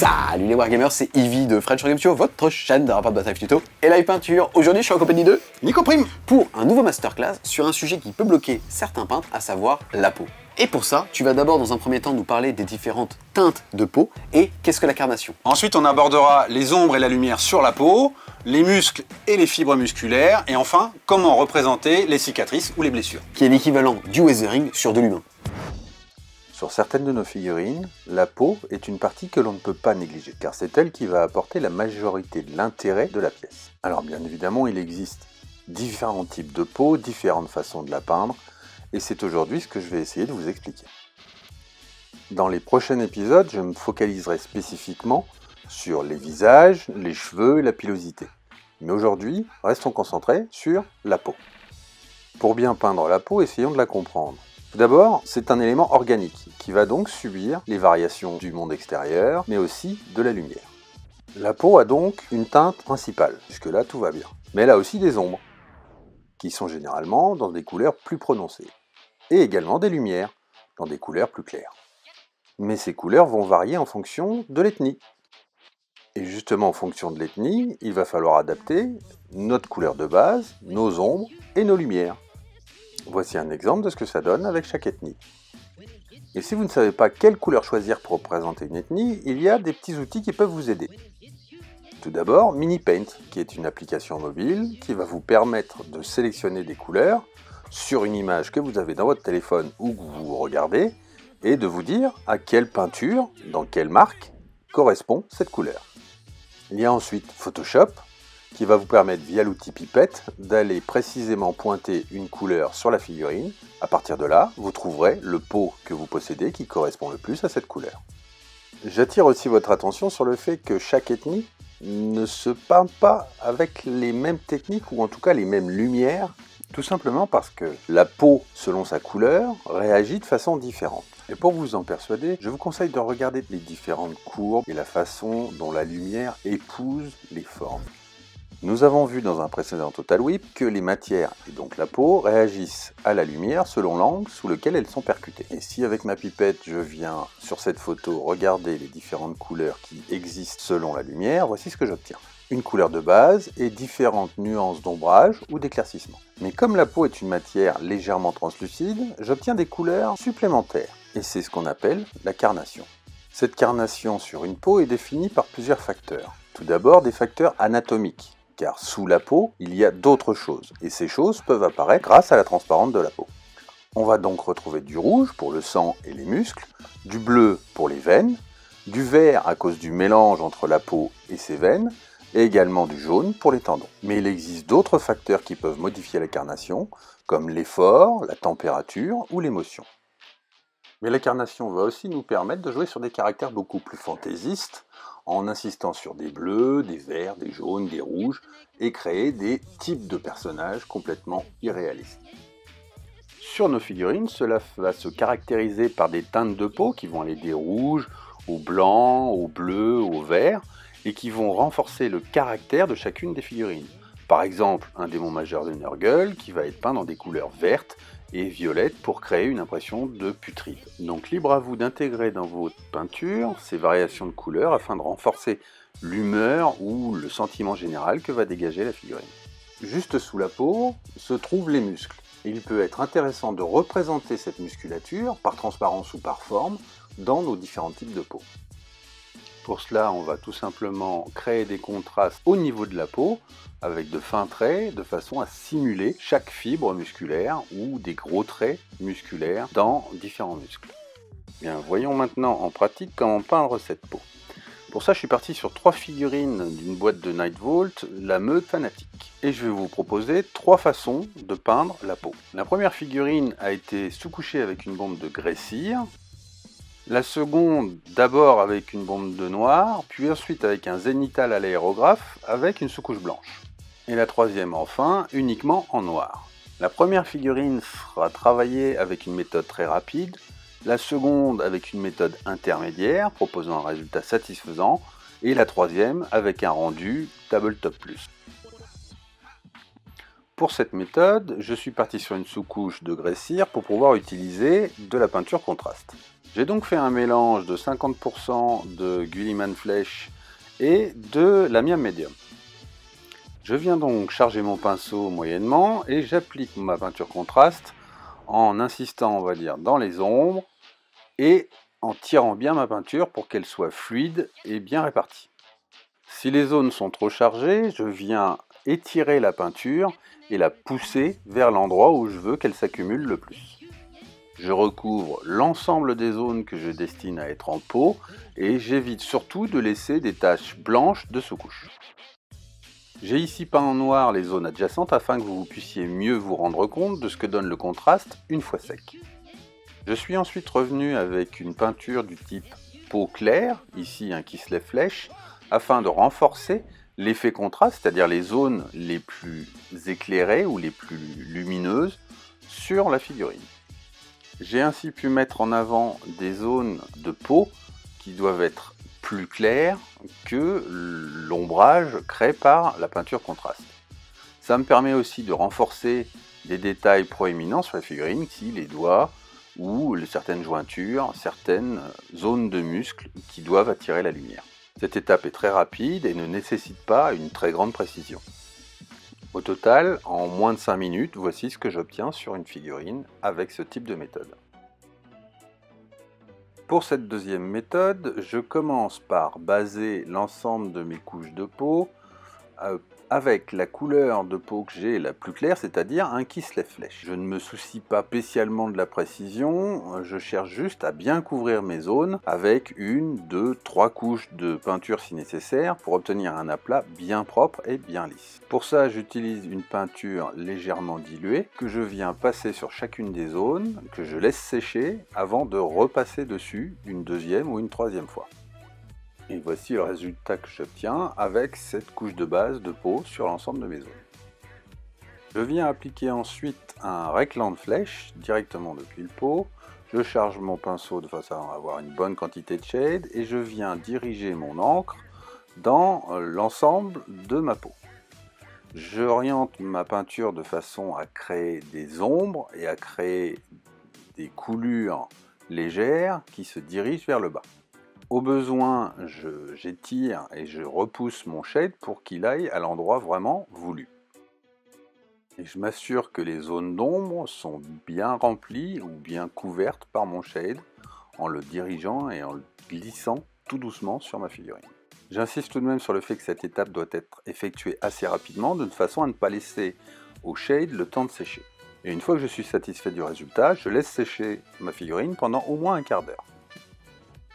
Salut les Wargamers, c'est Ivy de French Game Studio, votre chaîne de rapport de bataille tuto et live peinture. Aujourd'hui, je suis en compagnie de Nico Prime pour un nouveau masterclass sur un sujet qui peut bloquer certains peintres, à savoir la peau. Et pour ça, tu vas d'abord dans un premier temps nous parler des différentes teintes de peau et qu'est-ce que la carnation. Ensuite, on abordera les ombres et la lumière sur la peau, les muscles et les fibres musculaires, et enfin, comment représenter les cicatrices ou les blessures. Qui est l'équivalent du weathering sur de l'humain. Sur certaines de nos figurines, la peau est une partie que l'on ne peut pas négliger, car c'est elle qui va apporter la majorité de l'intérêt de la pièce. Alors bien évidemment, il existe différents types de peau, différentes façons de la peindre, et c'est aujourd'hui ce que je vais essayer de vous expliquer. Dans les prochains épisodes, je me focaliserai spécifiquement sur les visages, les cheveux et la pilosité. Mais aujourd'hui, restons concentrés sur la peau. Pour bien peindre la peau, essayons de la comprendre. Tout d'abord, c'est un élément organique qui va donc subir les variations du monde extérieur, mais aussi de la lumière. La peau a donc une teinte principale, jusque-là tout va bien. Mais elle a aussi des ombres, qui sont généralement dans des couleurs plus prononcées, et également des lumières, dans des couleurs plus claires. Mais ces couleurs vont varier en fonction de l'ethnie. Et justement en fonction de l'ethnie, il va falloir adapter notre couleur de base, nos ombres et nos lumières. Voici un exemple de ce que ça donne avec chaque ethnie. Et si vous ne savez pas quelle couleur choisir pour représenter une ethnie, il y a des petits outils qui peuvent vous aider. Tout d'abord, Mini Paint, qui est une application mobile qui va vous permettre de sélectionner des couleurs sur une image que vous avez dans votre téléphone ou que vous regardez, et de vous dire à quelle peinture, dans quelle marque, correspond cette couleur. Il y a ensuite Photoshop, qui va vous permettre via l'outil pipette d'aller précisément pointer une couleur sur la figurine. À partir de là, vous trouverez le pot que vous possédez qui correspond le plus à cette couleur. J'attire aussi votre attention sur le fait que chaque ethnie ne se peint pas avec les mêmes techniques ou en tout cas les mêmes lumières, tout simplement parce que la peau, selon sa couleur, réagit de façon différente. Et pour vous en persuader, je vous conseille de regarder les différentes courbes et la façon dont la lumière épouse les formes. Nous avons vu dans un précédent Total Whip que les matières, et donc la peau, réagissent à la lumière selon l'angle sous lequel elles sont percutées. Et si avec ma pipette je viens sur cette photo regarder les différentes couleurs qui existent selon la lumière, voici ce que j'obtiens. Une couleur de base et différentes nuances d'ombrage ou d'éclaircissement. Mais comme la peau est une matière légèrement translucide, j'obtiens des couleurs supplémentaires. Et c'est ce qu'on appelle la carnation. Cette carnation sur une peau est définie par plusieurs facteurs. Tout d'abord des facteurs anatomiques, car sous la peau, il y a d'autres choses, et ces choses peuvent apparaître grâce à la transparence de la peau. On va donc retrouver du rouge pour le sang et les muscles, du bleu pour les veines, du vert à cause du mélange entre la peau et ses veines, et également du jaune pour les tendons. Mais il existe d'autres facteurs qui peuvent modifier la carnation, comme l'effort, la température ou l'émotion. Mais la carnation va aussi nous permettre de jouer sur des caractères beaucoup plus fantaisistes, en insistant sur des bleus, des verts, des jaunes, des rouges, et créer des types de personnages complètement irréalistes. Sur nos figurines, cela va se caractériser par des teintes de peau qui vont aller des rouges au blanc, au bleu, au vert, et qui vont renforcer le caractère de chacune des figurines. Par exemple, un démon majeur de Nurgle qui va être peint dans des couleurs vertes et violettes pour créer une impression de putride. Donc libre à vous d'intégrer dans votre peinture ces variations de couleurs afin de renforcer l'humeur ou le sentiment général que va dégager la figurine. Juste sous la peau se trouvent les muscles. il peut être intéressant de représenter cette musculature par transparence ou par forme dans nos différents types de peau. Pour cela, on va tout simplement créer des contrastes au niveau de la peau avec de fins traits de façon à simuler chaque fibre musculaire ou des gros traits musculaires dans différents muscles. Voyons maintenant en pratique comment peindre cette peau. Pour ça, je suis parti sur trois figurines d'une boîte de Nightvolt, la meute fanatique. Et je vais vous proposer trois façons de peindre la peau. La première figurine a été sous-couchée avec une bombe de gressire, la seconde, d'abord avec une bombe de noir, puis ensuite avec un zénital à l'aérographe avec une sous-couche blanche. Et la troisième, enfin, uniquement en noir. La première figurine sera travaillée avec une méthode très rapide, la seconde avec une méthode intermédiaire proposant un résultat satisfaisant, et la troisième avec un rendu tabletop plus. Pour cette méthode, je suis parti sur une sous-couche de grès cire pour pouvoir utiliser de la peinture contraste. J'ai donc fait un mélange de 50% de Gulliman Flèche et de l'amiam médium. Je viens donc charger mon pinceau moyennement et j'applique ma peinture contraste en insistant, on va dire, dans les ombres et en tirant bien ma peinture pour qu'elle soit fluide et bien répartie. Si les zones sont trop chargées, je viens étirer la peinture et la pousser vers l'endroit où je veux qu'elle s'accumule le plus. Je recouvre l'ensemble des zones que je destine à être en pot et j'évite surtout de laisser des taches blanches de sous-couche. J'ai ici peint en noir les zones adjacentes afin que vous puissiez mieux vous rendre compte de ce que donne le contraste une fois sec. Je suis ensuite revenu avec une peinture du type peau claire, ici un Kislev flèche, afin de renforcer l'effet contraste, c'est-à-dire les zones les plus éclairées ou les plus lumineuses sur la figurine. J'ai ainsi pu mettre en avant des zones de peau qui doivent être plus claires que l'ombrage créé par la peinture contraste. Ça me permet aussi de renforcer des détails proéminents sur la figurine, si les doigts ou certaines jointures, certaines zones de muscles qui doivent attirer la lumière. Cette étape est très rapide et ne nécessite pas une très grande précision. Au total, en moins de 5 minutes, voici ce que j'obtiens sur une figurine avec ce type de méthode. Pour cette deuxième méthode, je commence par baser l'ensemble de mes couches de peau avec la couleur de peau que j'ai la plus claire, c'est-à-dire un Kislev flèche. Je ne me soucie pas spécialement de la précision, je cherche juste à bien couvrir mes zones avec une, deux, trois couches de peinture si nécessaire pour obtenir un aplat bien propre et bien lisse. Pour ça, j'utilise une peinture légèrement diluée que je viens passer sur chacune des zones, que je laisse sécher avant de repasser dessus une deuxième ou une troisième fois. Et voici le résultat que j'obtiens avec cette couche de base de peau sur l'ensemble de mes zones. Je viens appliquer ensuite un réclan de flèche directement depuis le pot. Je charge mon pinceau de façon à avoir une bonne quantité de shade et je viens diriger mon encre dans l'ensemble de ma peau. J'oriente ma peinture de façon à créer des ombres et à créer des coulures légères qui se dirigent vers le bas. Au besoin, j'étire et je repousse mon shade pour qu'il aille à l'endroit vraiment voulu. Et je m'assure que les zones d'ombre sont bien remplies ou bien couvertes par mon shade en le dirigeant et en le glissant tout doucement sur ma figurine. J'insiste tout de même sur le fait que cette étape doit être effectuée assez rapidement, de façon à ne pas laisser au shade le temps de sécher. Et une fois que je suis satisfait du résultat, je laisse sécher ma figurine pendant au moins un quart d'heure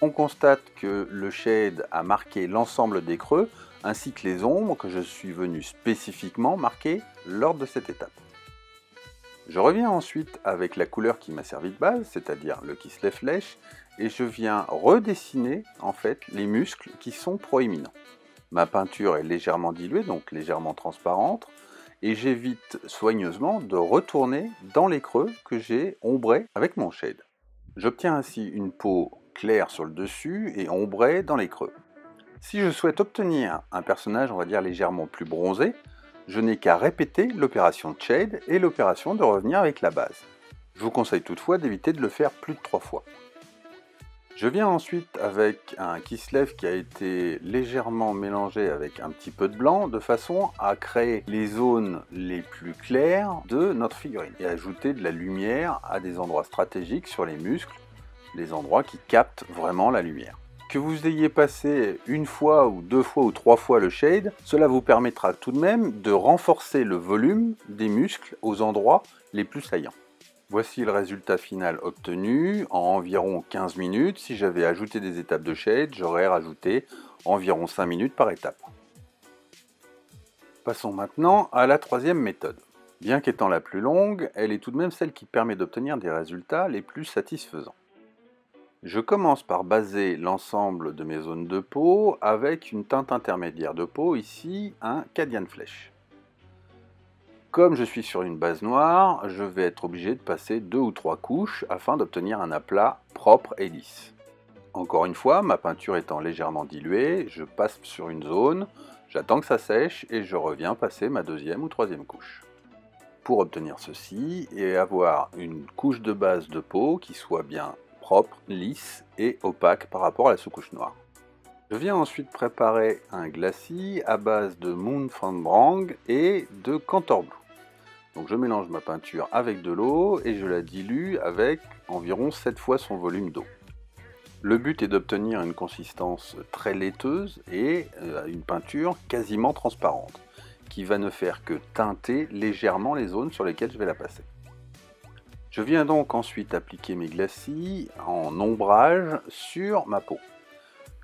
on constate que le shade a marqué l'ensemble des creux ainsi que les ombres que je suis venu spécifiquement marquer lors de cette étape. Je reviens ensuite avec la couleur qui m'a servi de base, c'est-à-dire le Kislev Flèche, et je viens redessiner en fait les muscles qui sont proéminents. Ma peinture est légèrement diluée, donc légèrement transparente, et j'évite soigneusement de retourner dans les creux que j'ai ombrés avec mon shade. J'obtiens ainsi une peau clair sur le dessus et ombré dans les creux. Si je souhaite obtenir un personnage, on va dire, légèrement plus bronzé, je n'ai qu'à répéter l'opération de shade et l'opération de revenir avec la base. Je vous conseille toutefois d'éviter de le faire plus de trois fois. Je viens ensuite avec un Kislev qui a été légèrement mélangé avec un petit peu de blanc de façon à créer les zones les plus claires de notre figurine et ajouter de la lumière à des endroits stratégiques sur les muscles les endroits qui captent vraiment la lumière. Que vous ayez passé une fois ou deux fois ou trois fois le shade, cela vous permettra tout de même de renforcer le volume des muscles aux endroits les plus saillants. Voici le résultat final obtenu en environ 15 minutes. Si j'avais ajouté des étapes de shade, j'aurais rajouté environ 5 minutes par étape. Passons maintenant à la troisième méthode. Bien qu'étant la plus longue, elle est tout de même celle qui permet d'obtenir des résultats les plus satisfaisants. Je commence par baser l'ensemble de mes zones de peau avec une teinte intermédiaire de peau, ici un Cadian Flèche. Comme je suis sur une base noire, je vais être obligé de passer deux ou trois couches afin d'obtenir un aplat propre et lisse. Encore une fois, ma peinture étant légèrement diluée, je passe sur une zone, j'attends que ça sèche et je reviens passer ma deuxième ou troisième couche. pour obtenir ceci et avoir une couche de base de peau qui soit bien lisse et opaque par rapport à la sous-couche noire. Je viens ensuite préparer un glacis à base de Moon Brang et de Cantor Blue. Donc je mélange ma peinture avec de l'eau et je la dilue avec environ 7 fois son volume d'eau. Le but est d'obtenir une consistance très laiteuse et euh, une peinture quasiment transparente, qui va ne faire que teinter légèrement les zones sur lesquelles je vais la passer. Je viens donc ensuite appliquer mes glacis en ombrage sur ma peau.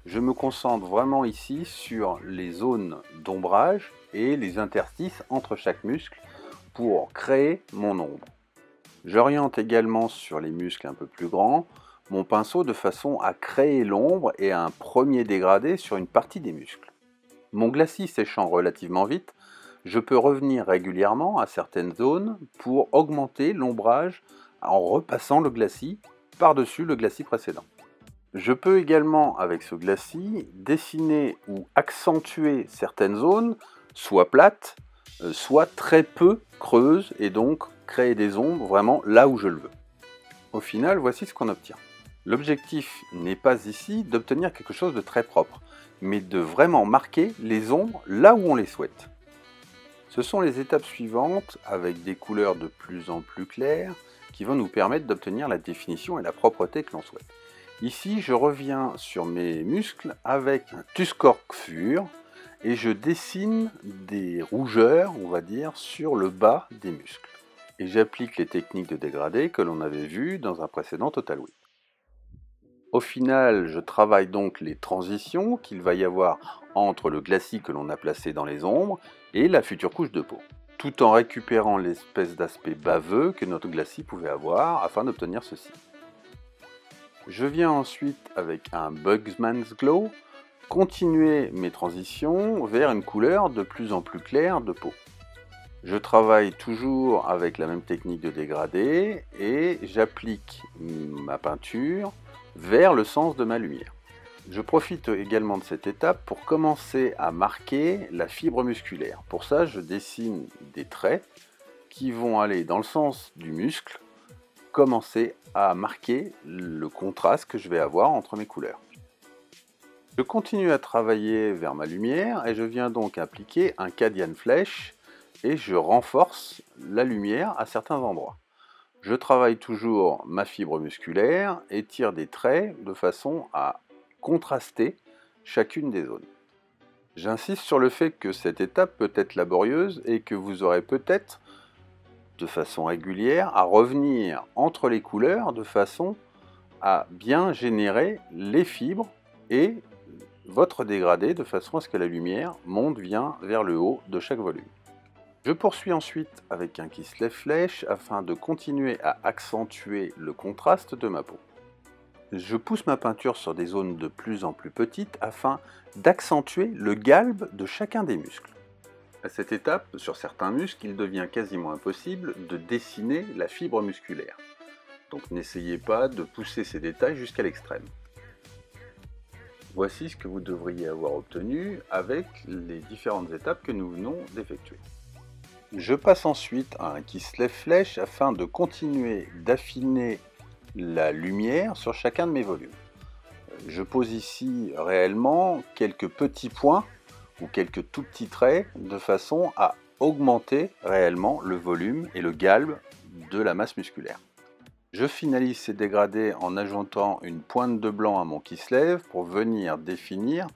Je me concentre vraiment ici sur les zones d'ombrage et les interstices entre chaque muscle pour créer mon ombre. J'oriente également sur les muscles un peu plus grands mon pinceau de façon à créer l'ombre et un premier dégradé sur une partie des muscles. Mon glacis séchant relativement vite, je peux revenir régulièrement à certaines zones pour augmenter l'ombrage en repassant le glacis par-dessus le glacis précédent. Je peux également, avec ce glacis, dessiner ou accentuer certaines zones, soit plates, euh, soit très peu creuses, et donc créer des ombres vraiment là où je le veux. Au final, voici ce qu'on obtient. L'objectif n'est pas ici d'obtenir quelque chose de très propre, mais de vraiment marquer les ombres là où on les souhaite. Ce sont les étapes suivantes, avec des couleurs de plus en plus claires, qui vont nous permettre d'obtenir la définition et la propreté que l'on souhaite. Ici, je reviens sur mes muscles avec un Tuscork Fur et je dessine des rougeurs, on va dire, sur le bas des muscles. Et j'applique les techniques de dégradé que l'on avait vues dans un précédent Total Whip. Au final, je travaille donc les transitions qu'il va y avoir entre le glacis que l'on a placé dans les ombres et la future couche de peau, tout en récupérant l'espèce d'aspect baveux que notre glacis pouvait avoir afin d'obtenir ceci. Je viens ensuite avec un Bugsman's Glow continuer mes transitions vers une couleur de plus en plus claire de peau. Je travaille toujours avec la même technique de dégradé et j'applique ma peinture vers le sens de ma lumière. Je profite également de cette étape pour commencer à marquer la fibre musculaire. Pour ça, je dessine des traits qui vont aller dans le sens du muscle, commencer à marquer le contraste que je vais avoir entre mes couleurs. Je continue à travailler vers ma lumière et je viens donc appliquer un Cadian Flèche et je renforce la lumière à certains endroits. Je travaille toujours ma fibre musculaire et tire des traits de façon à contraster chacune des zones. J'insiste sur le fait que cette étape peut être laborieuse et que vous aurez peut-être de façon régulière à revenir entre les couleurs de façon à bien générer les fibres et votre dégradé de façon à ce que la lumière monte bien vers le haut de chaque volume. Je poursuis ensuite avec un Kislev Flèche afin de continuer à accentuer le contraste de ma peau. Je pousse ma peinture sur des zones de plus en plus petites afin d'accentuer le galbe de chacun des muscles. À cette étape, sur certains muscles, il devient quasiment impossible de dessiner la fibre musculaire. Donc n'essayez pas de pousser ces détails jusqu'à l'extrême. Voici ce que vous devriez avoir obtenu avec les différentes étapes que nous venons d'effectuer. Je passe ensuite à un Kislev Flèche afin de continuer d'affiner la lumière sur chacun de mes volumes. Je pose ici réellement quelques petits points ou quelques tout petits traits de façon à augmenter réellement le volume et le galbe de la masse musculaire. Je finalise ces dégradés en ajoutant une pointe de blanc à mon Kislev pour venir définir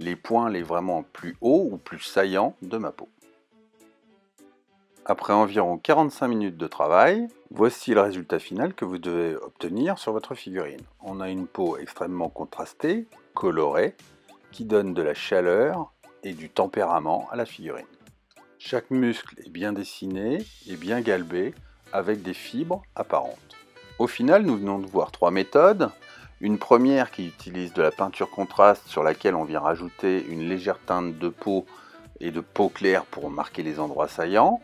les points les vraiment plus hauts ou plus saillants de ma peau. Après environ 45 minutes de travail, voici le résultat final que vous devez obtenir sur votre figurine. On a une peau extrêmement contrastée, colorée, qui donne de la chaleur et du tempérament à la figurine. Chaque muscle est bien dessiné et bien galbé avec des fibres apparentes. Au final, nous venons de voir trois méthodes. Une première qui utilise de la peinture contraste sur laquelle on vient rajouter une légère teinte de peau et de peau claire pour marquer les endroits saillants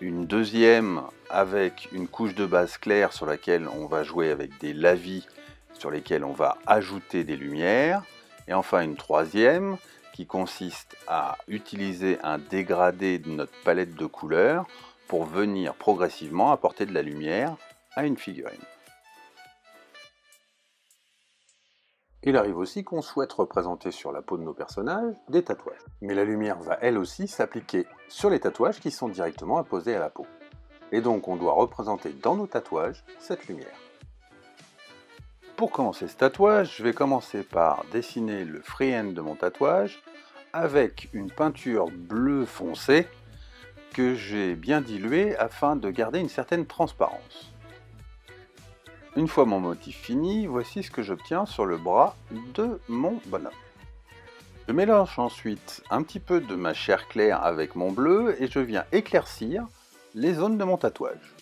une deuxième avec une couche de base claire sur laquelle on va jouer avec des lavis sur lesquels on va ajouter des lumières, et enfin une troisième qui consiste à utiliser un dégradé de notre palette de couleurs pour venir progressivement apporter de la lumière à une figurine. Il arrive aussi qu'on souhaite représenter sur la peau de nos personnages des tatouages. Mais la lumière va elle aussi s'appliquer sur les tatouages qui sont directement apposés à la peau. Et donc on doit représenter dans nos tatouages cette lumière. Pour commencer ce tatouage, je vais commencer par dessiner le freehand de mon tatouage avec une peinture bleu foncé que j'ai bien diluée afin de garder une certaine transparence. Une fois mon motif fini, voici ce que j'obtiens sur le bras de mon bonhomme. Je mélange ensuite un petit peu de ma chair claire avec mon bleu et je viens éclaircir les zones de mon tatouage.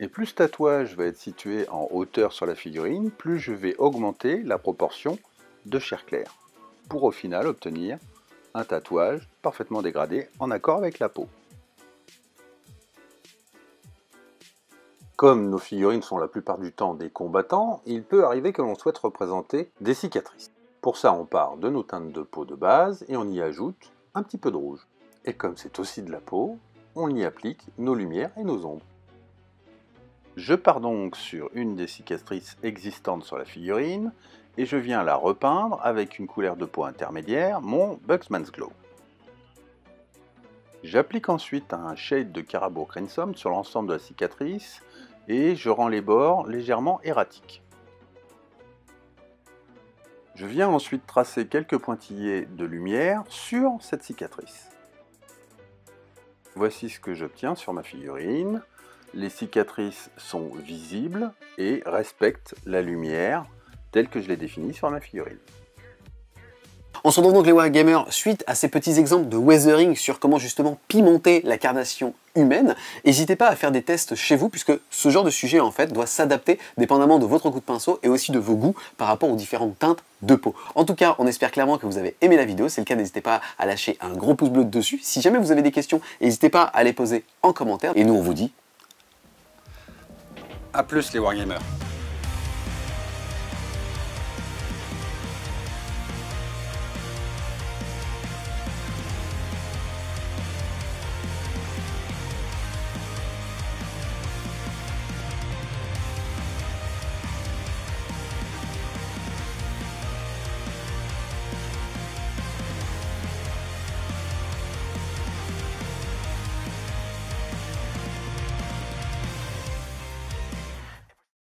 Et plus ce tatouage va être situé en hauteur sur la figurine, plus je vais augmenter la proportion de chair claire, pour au final obtenir un tatouage parfaitement dégradé en accord avec la peau. Comme nos figurines sont la plupart du temps des combattants, il peut arriver que l'on souhaite représenter des cicatrices. Pour ça, on part de nos teintes de peau de base et on y ajoute un petit peu de rouge. Et comme c'est aussi de la peau, on y applique nos lumières et nos ombres. Je pars donc sur une des cicatrices existantes sur la figurine et je viens la repeindre avec une couleur de peau intermédiaire, mon Bugsman's Glow. J'applique ensuite un shade de Carabo Crimson sur l'ensemble de la cicatrice et je rends les bords légèrement erratiques. Je viens ensuite tracer quelques pointillés de lumière sur cette cicatrice. Voici ce que j'obtiens sur ma figurine les cicatrices sont visibles et respectent la lumière telle que je l'ai définie sur ma figurine. On se retrouve donc les Wargamers suite à ces petits exemples de weathering sur comment justement pimenter la carnation humaine. N'hésitez pas à faire des tests chez vous puisque ce genre de sujet en fait doit s'adapter dépendamment de votre coup de pinceau et aussi de vos goûts par rapport aux différentes teintes de peau. En tout cas, on espère clairement que vous avez aimé la vidéo. C'est le cas, n'hésitez pas à lâcher un gros pouce bleu dessus. Si jamais vous avez des questions, n'hésitez pas à les poser en commentaire. Et nous, on vous dit a plus les Wargamers.